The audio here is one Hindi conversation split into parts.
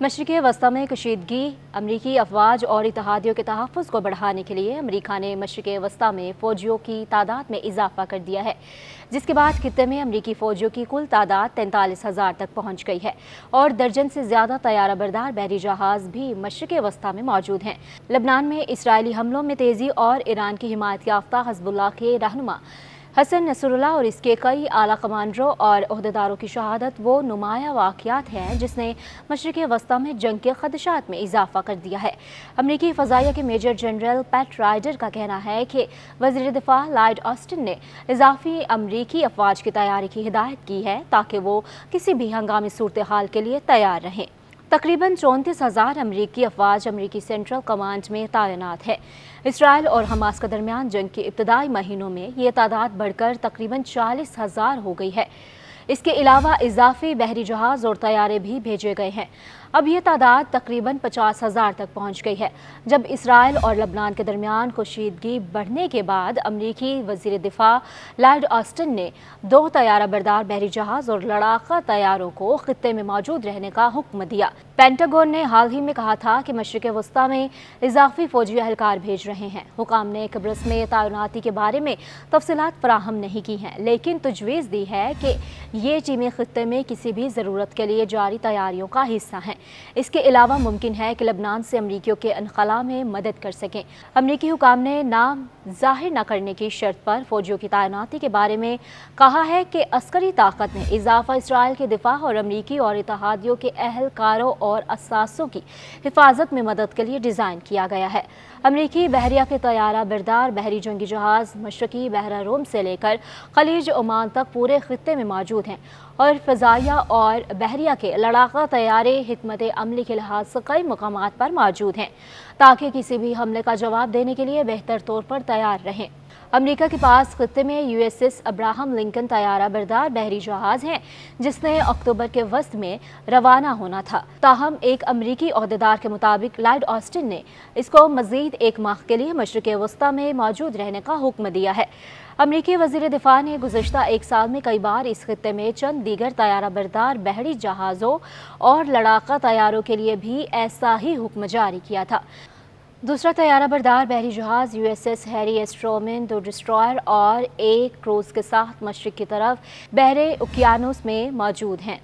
मशरक़ वस्ती में कशीदगी, अमरीकी अफवाज और इतिहादियों के तहफ़ को बढ़ाने के लिए अमरीका ने मशरक़ वस्ती में फ़ौजियों की तादाद में इजाफा कर दिया है, जिसके बाद खत्े में अमरीकी फ़ौजियों की कुल तादाद तैंतालीस हज़ार तक पहुँच गई है और दर्जन से ज़्यादा तैयारा बरदार बहरी जहाज़ भी मशरक़ वस्ती में मौजूद हैं। लबनान में इसराइली हमलों में तेज़ी और ईरान की हिमायत याफ्ता हजबुल्ला के रहनुमा हसन नसरुल्ला और इसके कई आला कमांडरों और अहदेदारों की शहादत, वो नुमाया वाक़ात हैं जिसने मशरक़ वस्ती में जंग के खदशात में इजाफा कर दिया है। अमरीकी फ़जाइया के मेजर जनरल पैट राइडर का कहना है कि वजी दिफा लाइड ऑस्टिन ने इजाफी अमरीकी अफवाज की तैयारी की हिदायत की है ताकि वो किसी भी हंगामी सूरत हाल के लिए तैयार रहें। तकरीबन चौंतीस हज़ार अमरीकी अफवाज अमरीकी सेंट्रल कमांड में तैनात है। इसराइल और हमास के दरमियान जंग के इब्तदाई महीनों में ये तादाद बढ़कर तकरीबन चालीस हज़ार हो गई है। इसके अलावा इजाफी, बहरी जहाज़ और तैयारे भी भेजे गए हैं। अब ये तादाद तकरीबन पचास हज़ार तक पहुँच गई है। जब इसराइल और लबनान के दरमियान कशीदगी बढ़ने के बाद अमरीकी वज़ीर दिफा लॉर्ड ऑस्टन ने दो तैयारा बरदार बहरी जहाज़ और लड़ाका तैयारों को खत्े में मौजूद रहने का हुक्म दिया। पेंटागोन ने हाल ही में कहा था कि मशरक वस्ती में इजाफी फौजी एहलकार भेज रहे हैं। हुकाम ने कब्रस में तैनाती के बारे में तफसलत फराहम नहीं की हैं, लेकिन तजवीज़ दी है कि ये टीमें खत्े में किसी भी ज़रूरत के लिए जारी तैयारियों का हिस्सा हैं। इसके अलावा मुमकिन है कि लबनान से अमरीकियों के अनखला में मदद कर सकें। अमरीकी हुकाम ने नाम ज़ाहिर न करने की शर्त पर फौजियों की तैनाती के बारे में कहा है कि अस्करी ताकत में इजाफा इसराइल के दिफा और अमरीकी और इतिहादियों के अहलकारों और असासों की हिफाजत में मदद के लिए डिज़ाइन किया गया है। अमरीकी बहरिया के तैयारा बरदार बहरी जंगी जहाज़, मशरकी बहरा रोम से लेकर खलीज ओमान तक पूरे खत्े में मौजूद हैं। और फ़जाया और बहरिया के लड़ाका तैयारे हमत अमली के लिहाज से कई मकाम पर मौजूद हैं। ताकि किसी भी हमले का जवाब देने के लिए बेहतर तौर पर तैयार रहें। अमेरिका के पास खत्े में यूएसएस अब्राहम लिंकन तैयारा बरदार बहरी जहाज़ है, जिसने अक्टूबर के वस्त में रवाना होना था। ताहम एक अमरीकी अहदेदार के मुताबिक लाइड ऑस्टिन ने इसको मजीद एक माह के लिए मशरक़ वस्ती में मौजूद रहने का हुक्म दिया है। अमरीकी वज़ीर दिफा ने गुजशत एक साल में कई बार इस खत्े में चंद दीगर तैयारा बरदार बहरी जहाज़ों और लड़ाका तैयारों के लिए भी ऐसा ही हुक्म जारी किया था। दूसरा तैयारा बरदार बहरी जहाज़ U S S Harry S Truman दो डिस्ट्रॉयर और एक क्रोज़ के साथ मशरक़ की तरफ़ बहरे उकियानोस में मौजूद हैं।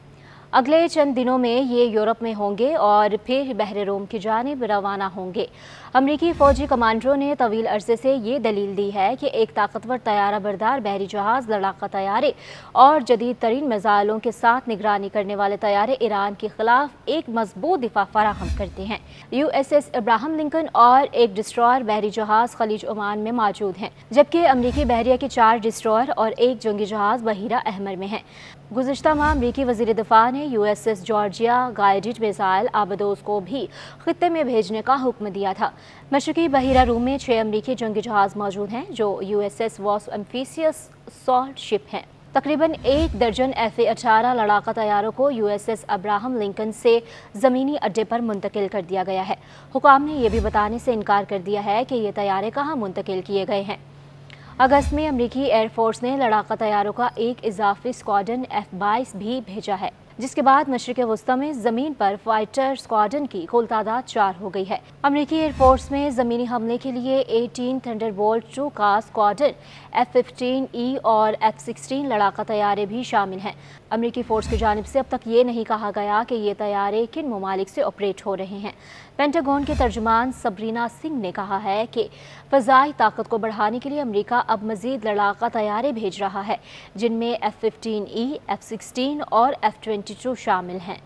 अगले चंद दिनों में ये यूरोप में होंगे और फिर बहर रोम की जानब रवाना होंगे। अमरीकी फ़ौजी कमांडरों ने तवील अरसे से ये दलील दी है कि एक ताकतवर तैयारा बरदार बहरी जहाज़ लड़ाका तैयारे और जदीद तरीन मिज़ाइलों के साथ निगरानी करने वाले तैयारे ईरान के खिलाफ एक मज़बूत दिफा फराहम करते हैं। U S S Abraham Lincoln और एक डिस्ट्रॉयर बहरी जहाज़ खलीज ओमान में मौजूद हैं, जबकि अमरीकी बहरिया के चार डिस्ट्रॉयर और एक जंगी जहाज़ बहिरा अहमर में हैं। गुजशत माह अमरीकी वजी दफ़ा ने U S S Georgia guided missile आबदोज को भी खत्े में भेजने का हुक्म दिया था। मशरकी बहिरा रूम में छः अमरीकी जंगी जहाज़ मौजूद हैं, जो U S S Wasp amphibious assault ship हैं। तकरीबन एक दर्जन एफ़ ए अठारह लड़ाका तैयारों को U S S Abraham Lincoln से ज़मीनी अड्डे पर मुंतकिल कर दिया गया है। हुकाम ने यह भी बताने से इनकार कर दिया है कि ये तैयारे कहाँ मुंतकिल किए गए हैं। अगस्त में अमरीकी एयरफोर्स ने लड़ाका तैयारों का एक इजाफी स्क्वाडन एफ़ बाईस भी भेजा है, जिसके बाद मशरक वस्ती में ज़मीन पर फाइटर स्क्वाडन की कुल तादाद चार हो गई है। अमरीकी एयरफोर्स में ज़मीनी हमले के लिए एटीन थंडर बोल्ट टू का स्क्वाडन एफ़ फिफ्टीन ई और एफ़ सिक्सटीन लड़ाका तैयारे भी शामिल हैं। अमरीकी फोर्स की जानब से अब तक ये नहीं कहा गया कि ये तैयारे किन ममालिक से ऑपरेट हो रहे हैं। पेंटागोन के तर्जमान सबरीना सिंह ने कहा है कि फ़जाई ताकत को बढ़ाने के लिए अमरीका अब मजीद लड़ाका तैयारे भेज रहा है, जिनमें F fifteen E F sixteen और एफ़ ट्वेंटी टू शामिल हैं।